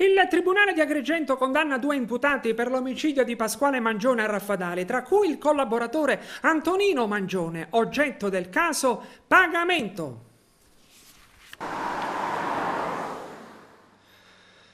Il Tribunale di Agrigento condanna due imputati per l'omicidio di Pasquale Mangione a Raffadali, tra cui il collaboratore Antonino Mangione, oggetto del caso pagamento.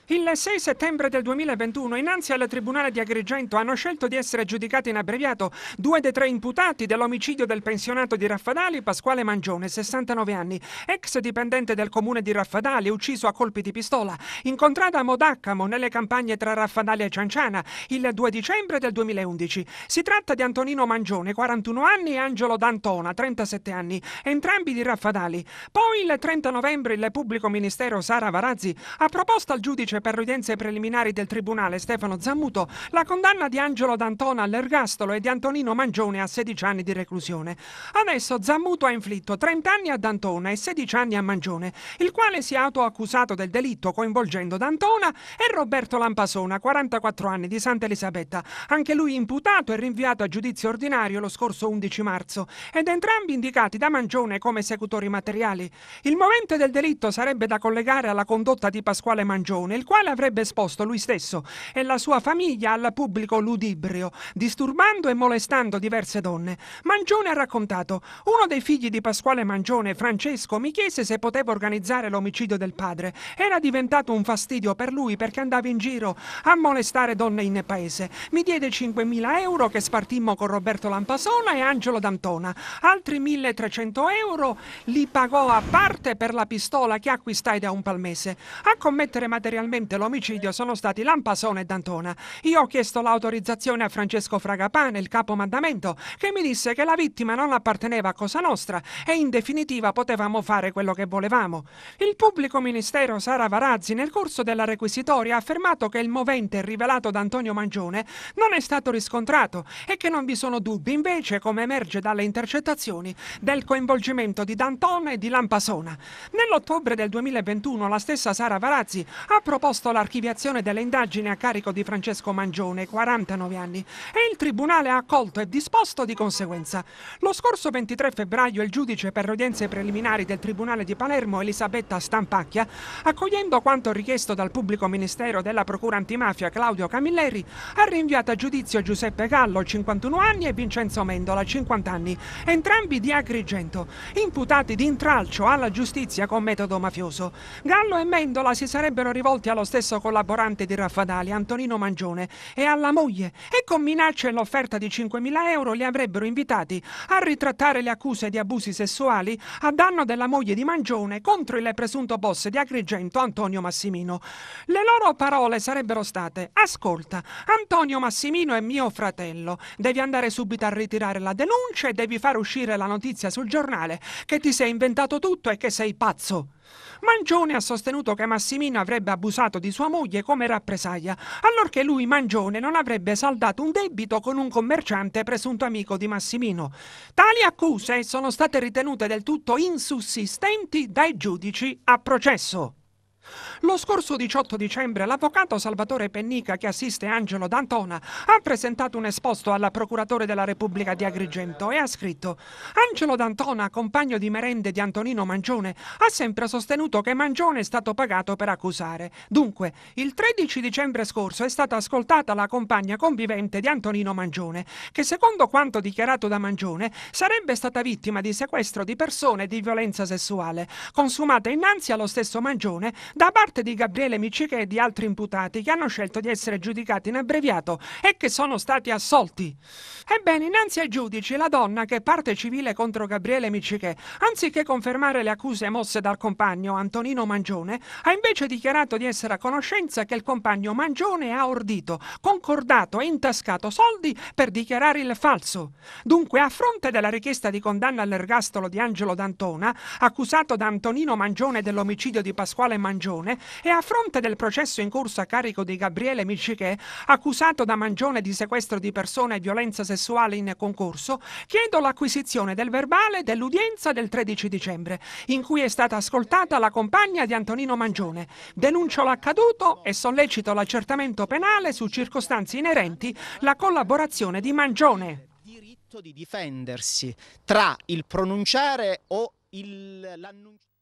Il 6 settembre del 2021, innanzi al Tribunale di Agrigento, hanno scelto di essere giudicati in abbreviato due dei tre imputati dell'omicidio del pensionato di Raffadali, Pasquale Mangione, 69 anni, ex dipendente del comune di Raffadali, ucciso a colpi di pistola, incontrato a Modaccamo nelle campagne tra Raffadali e Cianciana il 2 dicembre del 2011. Si tratta di Antonino Mangione, 41 anni, e Angelo D'Antona, 37 anni, entrambi di Raffadali. Poi il 30 novembre il pubblico ministero Sara Varazzi ha proposto al giudice giudice per udienze preliminari del Tribunale Stefano Zammuto la condanna di Angelo D'Antona all'ergastolo e di Antonino Mangione a 16 anni di reclusione. Adesso Zammuto ha inflitto 30 anni a D'Antona e 16 anni a Mangione, il quale si è autoaccusato del delitto coinvolgendo D'Antona e Roberto Lampasona, 44 anni di Santa Elisabetta, anche lui imputato e rinviato a giudizio ordinario lo scorso 11 marzo, ed entrambi indicati da Mangione come esecutori materiali. Il movente del delitto sarebbe da collegare alla condotta di Pasquale Mangione, il quale avrebbe esposto lui stesso e la sua famiglia al pubblico ludibrio, disturbando e molestando diverse donne. Mangione ha raccontato: Uno dei figli di Pasquale Mangione, Francesco, mi chiese se poteva organizzare l'omicidio del padre. Era diventato un fastidio per lui perché andava in giro a molestare donne in paese. Mi diede 5.000 euro che spartimmo con Roberto Lampasona e Angelo D'Antona. Altri 1.300 euro li pagò a parte per la pistola che acquistai da un palmese. A commettere materialmente Probabilmente l'omicidio sono stati Lampasone e D'Antona. Io ho chiesto l'autorizzazione a Francesco Fragapane, il capo mandamento, che mi disse che la vittima non apparteneva a Cosa Nostra e in definitiva potevamo fare quello che volevamo. Il pubblico ministero Sara Varazzi nel corso della requisitoria ha affermato che il movente rivelato da Antonio Mangione non è stato riscontrato e che non vi sono dubbi invece, come emerge dalle intercettazioni, del coinvolgimento di D'Antona e di Lampasona. Nell'ottobre del 2021 la stessa Sara Varazzi ha proposto proposto l'archiviazione delle indagini a carico di Francesco Mangione, 49 anni, e il Tribunale ha accolto e disposto di conseguenza. Lo scorso 23 febbraio il giudice per le udienze preliminari del Tribunale di Palermo, Elisabetta Stampacchia, accogliendo quanto richiesto dal pubblico ministero della Procura antimafia Claudio Camilleri, ha rinviato a giudizio Giuseppe Gallo, 51 anni, e Vincenzo Mendola, 50 anni, entrambi di Agrigento, imputati di intralcio alla giustizia con metodo mafioso. Gallo e Mendola si sarebbero rivolti alla allo stesso collaborante di Raffadali, Antonino Mangione, e alla moglie e con minacce e l'offerta di 5.000 euro li avrebbero invitati a ritrattare le accuse di abusi sessuali a danno della moglie di Mangione contro il presunto boss di Agrigento, Antonio Massimino. Le loro parole sarebbero state Ascolta, Antonio Massimino è mio fratello, devi andare subito a ritirare la denuncia e devi far uscire la notizia sul giornale che ti sei inventato tutto e che sei pazzo. Mangione ha sostenuto che Massimino avrebbe abusato di sua moglie come rappresaglia, allorché lui, Mangione, non avrebbe saldato un debito con un commerciante presunto amico di Massimino. Tali accuse sono state ritenute del tutto insussistenti dai giudici a processo. Lo scorso 18 dicembre l'avvocato Salvatore Pennica, che assiste Angelo D'Antona, ha presentato un esposto alla procuratore della Repubblica di Agrigento e ha scritto Angelo D'Antona, compagno di merende di Antonino Mangione, ha sempre sostenuto che Mangione è stato pagato per accusare. Dunque, il 13 dicembre scorso è stata ascoltata la compagna convivente di Antonino Mangione, che secondo quanto dichiarato da Mangione sarebbe stata vittima di sequestro di persone e di violenza sessuale, consumata innanzi allo stesso Mangione da parte di Gabriele Miciche e di altri imputati che hanno scelto di essere giudicati in abbreviato e che sono stati assolti. Ebbene, innanzi ai giudici, la donna, che parte civile contro Gabriele Miciche, anziché confermare le accuse mosse dal compagno Antonino Mangione, ha invece dichiarato di essere a conoscenza che il compagno Mangione ha ordito, concordato e intascato soldi per dichiarare il falso. Dunque, a fronte della richiesta di condanna all'ergastolo di Angelo D'Antona, accusato da Antonino Mangione dell'omicidio di Pasquale Mangione, E a fronte del processo in corso a carico di Gabriele Miciche, accusato da Mangione di sequestro di persone e violenza sessuale in concorso, chiedo l'acquisizione del verbale dell'udienza del 13 dicembre, in cui è stata ascoltata la compagna di Antonino Mangione. Denuncio l'accaduto e sollecito l'accertamento penale su circostanze inerenti la collaborazione di Mangione. Diritto di difendersi tra il pronunciare o l'annunciare